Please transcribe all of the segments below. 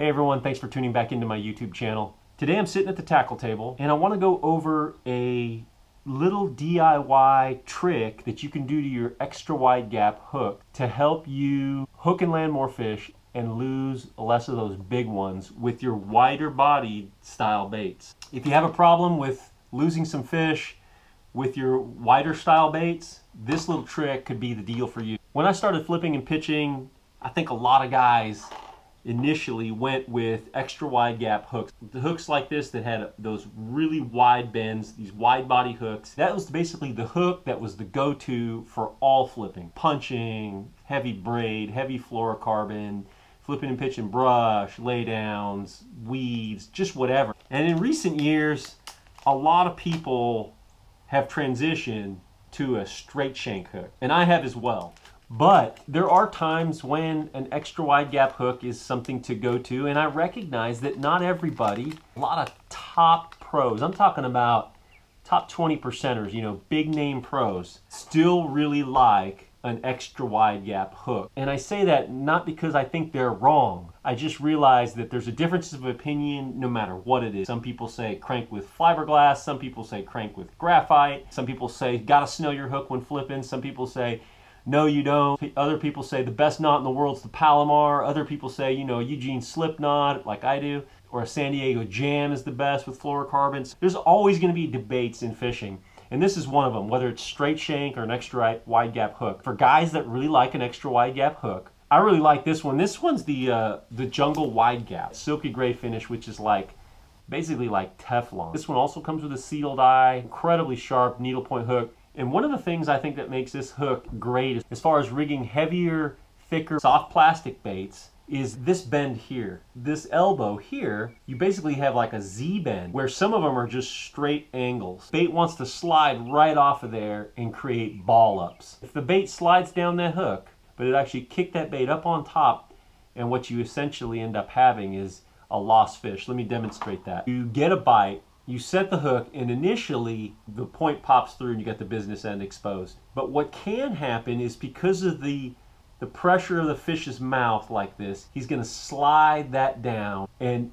Hey everyone, thanks for tuning back into my YouTube channel. Today I'm sitting at the tackle table and I want to go over a little DIY trick that you can do to your extra wide gap hook to help you hook and land more fish and lose less of those big ones with your wider body style baits. If you have a problem with losing some fish with your wider style baits, this little trick could be the deal for you. When I started flipping and pitching, I think a lot of guys initially went with extra wide gap hooks. The hooks like this that had those really wide bends, these wide body hooks, that was basically the hook that was the go-to for all flipping. Punching, heavy braid, heavy fluorocarbon, flipping and pitching brush, laydowns, weeds, just whatever. And in recent years, a lot of people have transitioned to a straight shank hook, and I have as well. But there are times when an extra wide gap hook is something to go to, and I recognize that not everybody, a lot of top pros, I'm talking about top 20 percenters, you know, big name pros, still really like an extra wide gap hook. And I say that not because I think they're wrong. I just realize that there's a difference of opinion no matter what it is. Some people say crank with fiberglass, some people say crank with graphite, some people say gotta snell your hook when flipping, some people say no, you don't. Other people say the best knot in the world is the Palomar. Other people say, you know, Eugene slip knot, like I do, or a San Diego jam is the best with fluorocarbons. There's always going to be debates in fishing. And this is one of them, whether it's straight shank or an extra wide gap hook. For guys that really like an extra wide gap hook, I really like this one. This one's the uh, the jungle wide gap, silky gray finish, which is like basically like Teflon. This one also comes with a sealed eye, incredibly sharp needlepoint hook. And one of the things I think that makes this hook great as far as rigging heavier, thicker, soft plastic baits is this bend here. This elbow here, you basically have like a Z bend where some of them are just straight angles. Bait wants to slide right off of there and create ball ups. If the bait slides down that hook, but it actually kicked that bait up on top, and what you essentially end up having is a lost fish. Let me demonstrate that. You get a bite, you set the hook and initially the point pops through and you get the business end exposed. But what can happen is because of the the pressure of the fish's mouth like this, he's going to slide that down and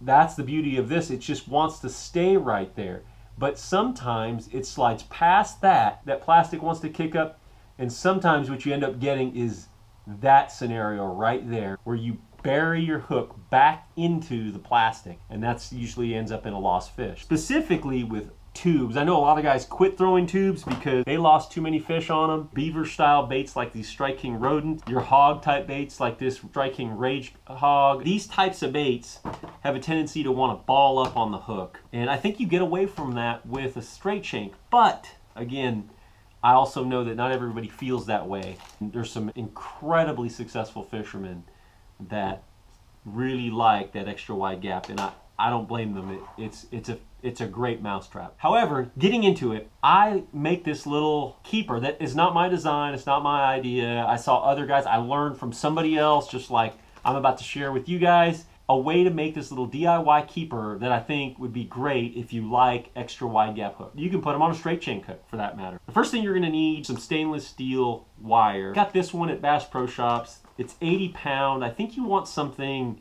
that's the beauty of this. It just wants to stay right there. But sometimes it slides past that, that plastic wants to kick up, and sometimes what you end up getting is that scenario right there where you bury your hook back into the plastic and that's usually ends up in a lost fish. Specifically with tubes. I know a lot of guys quit throwing tubes because they lost too many fish on them. Beaver style baits like these Strike King Rodent, your hog type baits like this Strike King rage hog. These types of baits have a tendency to want to ball up on the hook. And I think you get away from that with a straight shank. But again, I also know that not everybody feels that way. There's some incredibly successful fishermen that really like that extra wide gap and I, I don't blame them. It, it's, it's, a, it's a great mousetrap. However, getting into it, I make this little keeper that is not my design, it's not my idea. I saw other guys, I learned from somebody else just like I'm about to share with you guys a way to make this little DIY keeper that I think would be great if you like extra wide gap hook. You can put them on a straight shank hook for that matter. The first thing you're gonna need some stainless steel wire. Got this one at Bass Pro Shops. It's 80 pound. I think you want something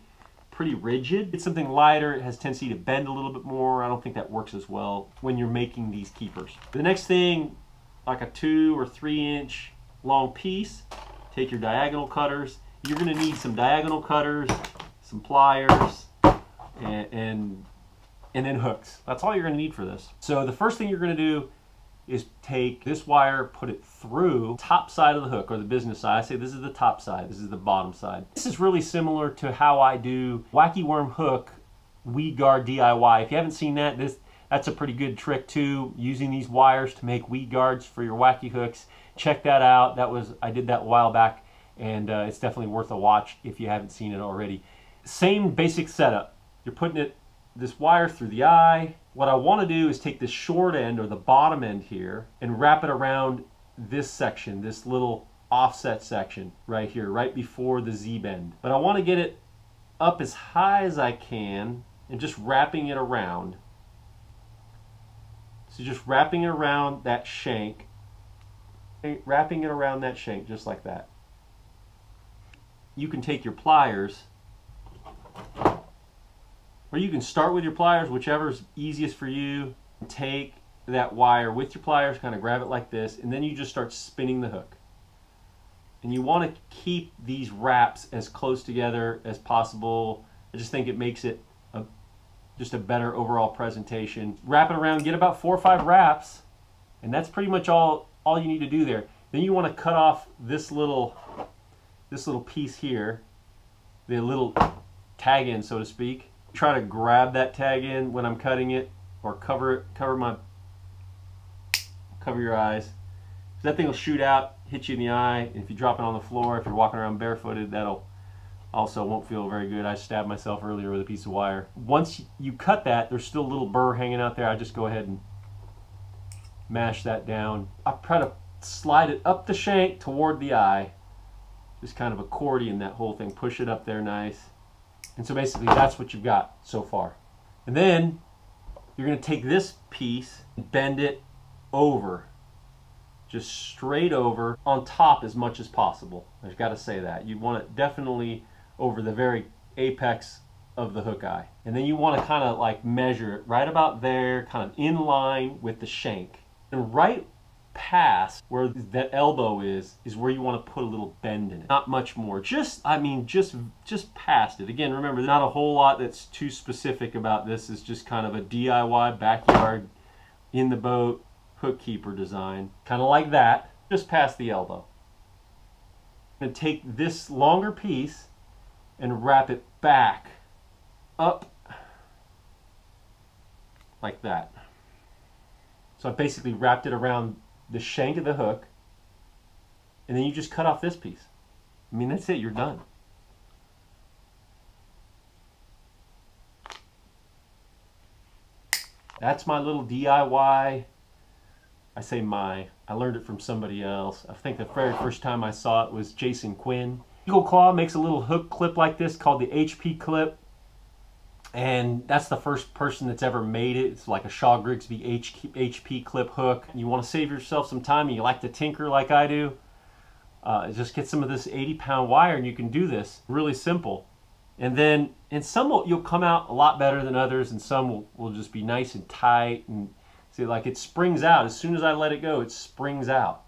pretty rigid. It's something lighter. It has tendency to bend a little bit more. I don't think that works as well when you're making these keepers. The next thing, like a two or three inch long piece, take your diagonal cutters. You're gonna need some diagonal cutters some pliers, and, and, and then hooks. That's all you're gonna need for this. So the first thing you're gonna do is take this wire, put it through top side of the hook or the business side. I say this is the top side, this is the bottom side. This is really similar to how I do wacky worm hook weed guard DIY. If you haven't seen that, this that's a pretty good trick too, using these wires to make weed guards for your wacky hooks. Check that out. That was I did that a while back and uh, it's definitely worth a watch if you haven't seen it already. Same basic setup. You're putting it this wire through the eye. What I want to do is take this short end or the bottom end here and wrap it around this section, this little offset section right here, right before the Z-bend. But I want to get it up as high as I can and just wrapping it around. So just wrapping it around that shank, wrapping it around that shank just like that. You can take your pliers Or you can start with your pliers, whichever's easiest for you. Take that wire with your pliers, kind of grab it like this, and then you just start spinning the hook. And you want to keep these wraps as close together as possible. I just think it makes it a, just a better overall presentation. Wrap it around, get about four or five wraps, and that's pretty much all, all you need to do there. Then you want to cut off this little, this little piece here, the little tag end, so to speak. Try to grab that tag end when I'm cutting it, or cover it, cover my, cover your eyes. That thing will shoot out, hit you in the eye. If you drop it on the floor, if you're walking around barefooted, that'll also won't feel very good. I stabbed myself earlier with a piece of wire. Once you cut that, there's still a little burr hanging out there. I just go ahead and mash that down. I try to slide it up the shank toward the eye. Just kind of accordion that whole thing. Push it up there nice. And so basically that's what you've got so far. And then you're going to take this piece and bend it over. Just straight over on top as much as possible. I've got to say that. You want it definitely over the very apex of the hook eye. And then you want to kind of like measure it right about there, kind of in line with the shank. And right past where that elbow is is where you want to put a little bend in it. Not much more. Just i mean just just past it. Again remember not a whole lot that's too specific about this. Is just kind of a diy backyard in the boat hook keeper design. Kind of like that. Just past the elbow. And take this longer piece and wrap it back up like that. So I basically wrapped it around the shank of the hook, and then you just cut off this piece. I mean, that's it, you're done. That's my little DIY. I say my, I learned it from somebody else. I think the very first time I saw it was Jason Quinn. Eagle Claw makes a little hook clip like this called the HP clip and that's the first person that's ever made it. It's like a Shaw Grigsby HP clip hook. You want to save yourself some time and you like to tinker like I do, uh, just get some of this 80 pound wire and you can do this. Really simple. And then, and some will, you'll come out a lot better than others and some will, will just be nice and tight and see like it springs out. As soon as I let it go, it springs out.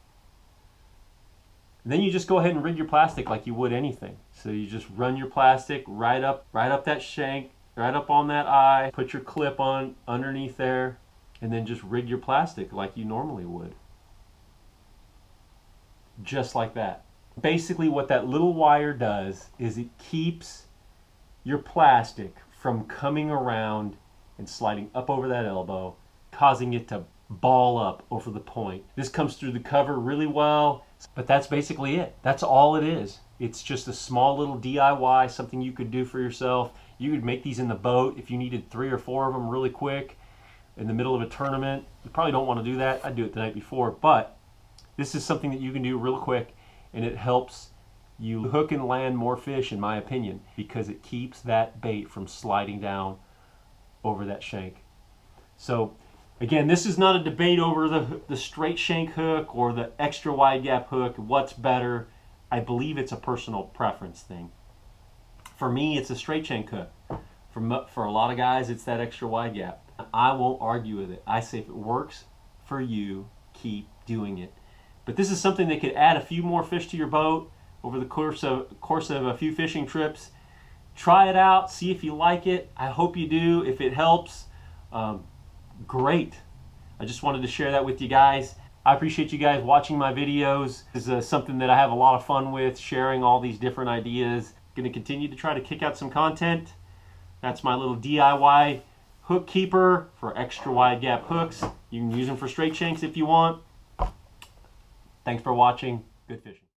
And then you just go ahead and rig your plastic like you would anything. So you just run your plastic right up, right up that shank, right up on that eye, put your clip on underneath there, and then just rig your plastic like you normally would. Just like that. Basically what that little wire does is it keeps your plastic from coming around and sliding up over that elbow, causing it to ball up over the point. This comes through the cover really well, but that's basically it. That's all it is. It's just a small little DIY, something you could do for yourself. You could make these in the boat if you needed three or four of them really quick in the middle of a tournament. You probably don't want to do that. I'd do it the night before, but this is something that you can do real quick and it helps you hook and land more fish in my opinion because it keeps that bait from sliding down over that shank. So again, this is not a debate over the, the straight shank hook or the extra wide gap hook. What's better? I believe it's a personal preference thing. For me, it's a straight shank hook. For, for a lot of guys, it's that extra wide gap. I won't argue with it. I say if it works for you, keep doing it. But this is something that could add a few more fish to your boat over the course of course of a few fishing trips. Try it out, see if you like it. I hope you do. If it helps, um, great. I just wanted to share that with you guys. I appreciate you guys watching my videos. This is uh, something that I have a lot of fun with, sharing all these different ideas. Going to continue to try to kick out some content. That's my little DIY hook keeper for extra wide gap hooks. You can use them for straight shanks if you want. Thanks for watching. Good fishing.